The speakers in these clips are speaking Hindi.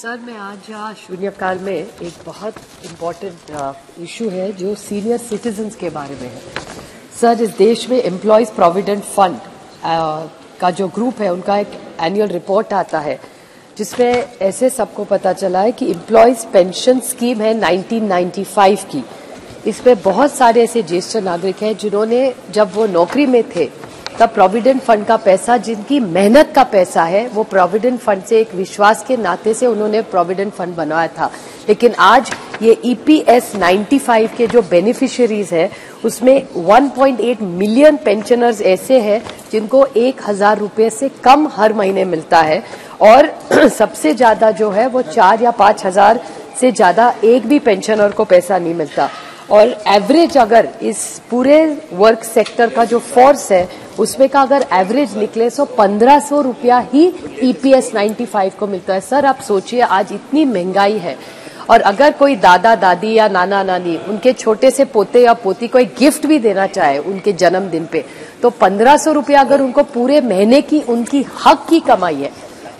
सर, मैं आज शून्यकाल में एक बहुत इम्पोर्टेंट इशू है जो सीनियर सिटीजन्स के बारे में है। सर इस देश में एम्प्लॉयज़ प्रोविडेंट फंड का जो ग्रुप है, उनका एक एनुअल रिपोर्ट आता है, जिसमें ऐसे सबको पता चला है कि एम्प्लॉयज़ पेंशन स्कीम है 1995 की। इसमें बहुत सारे ऐसे ज्येष्ठ नागरिक हैं जिन्होंने जब वो नौकरी में थे तब प्रोविडेंट फंड का पैसा, जिनकी मेहनत का पैसा है, वो प्रोविडेंट फंड से एक विश्वास के नाते से उन्होंने प्रोविडेंट फंड बनवाया था। लेकिन आज ये ईपीएस e 95 के जो बेनिफिशियरीज है, उसमें 1.8 मिलियन पेंशनर्स ऐसे हैं, जिनको एक हज़ार रुपये से कम हर महीने मिलता है। और सबसे ज़्यादा जो है, वो चार या पाँच हज़ार से ज़्यादा एक भी पेंशनर को पैसा नहीं मिलता। और एवरेज अगर इस पूरे वर्क सेक्टर का जो फोर्स है उसमें का अगर एवरेज निकले तो पंद्रह सौ रुपया ही ईपीएस e 95 को मिलता है। सर आप सोचिए, आज इतनी महँगाई है। और अगर कोई दादा, दादी या नाना, नानी, उनके छोटे से पोते या पोती को एक गिफ्ट भी देना चाहे उनके जन्मदिन पे तो पंद्रह सौ रुपया अगर उनको पूरे महीने की, उनकी हक की कमाई है,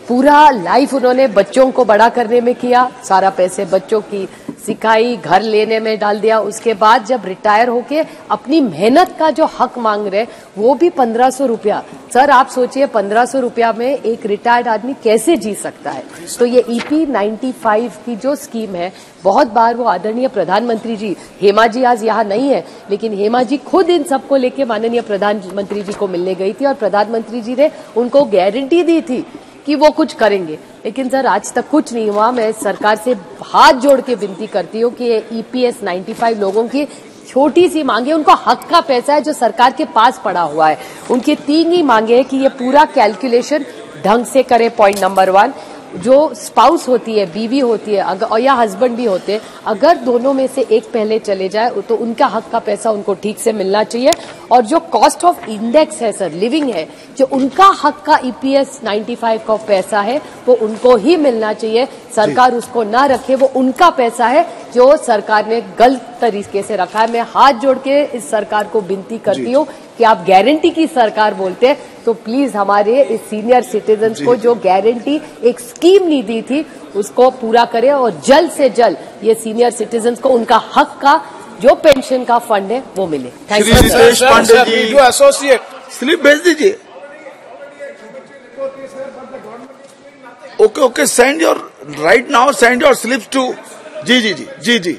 पूरा लाइफ उन्होंने बच्चों को बड़ा करने में किया, सारा पैसे बच्चों की सिखाई, घर लेने में डाल दिया। उसके बाद जब रिटायर होके अपनी मेहनत का जो हक मांग रहे, वो भी पंद्रह सौ रुपया। सर, आप सोचिए, पंद्रह सौ रुपया में एक रिटायर्ड आदमी कैसे जी सकता है? तो ये ईपी e 95 की जो स्कीम है, बहुत बार वो आदरणीय प्रधानमंत्री जी, हेमा जी आज यहाँ नहीं है, लेकिन हेमा जी खुद इन सबको लेके माननीय प्रधानमंत्री जी को मिलने गई थी और प्रधानमंत्री जी ने उनको गारंटी दी थी कि वो कुछ करेंगे। लेकिन सर, आज तक कुछ नहीं हुआ। मैं सरकार से हाथ जोड़ के विनती करती हूँ कि ईपीएस 95 लोगों की छोटी सी मांगे, उनको हक का पैसा है जो सरकार के पास पड़ा हुआ है। उनकी तीन ही मांगे है कि ये पूरा कैलकुलेशन ढंग से करे। पॉइंट नंबर वन जो स्पाउस होती है बीवी होती है अगर और या हस्बैंड भी होते हैं अगर दोनों में से एक पहले चले जाए तो उनका हक का पैसा उनको ठीक से मिलना चाहिए। और जो कॉस्ट ऑफ़ इंडेक्स है सर लिविंग है जो उनका हक का ईपीएस e 95 का पैसा है वो उनको ही मिलना चाहिए। सरकार उसको ना रखे वो उनका पैसा है जो सरकार ने गलत तरीके से रखा है। मैं हाथ जोड़ के इस सरकार को विनती करती हूँ कि आप गारंटी की सरकार बोलते हैं तो प्लीज़ हमारे इस सीनियर सिटीजन को जो गारंटी एक स्कीम नहीं दी थी उसको पूरा करें और जल्द से जल्द ये सीनियर सिटीजन को उनका हक का जो पेंशन का फंड है वो मिले। थैंक यू एसोसिएट स्लिप भेज दीजिए। Okay okay send your right now send your slip to जी जी जी जी जी।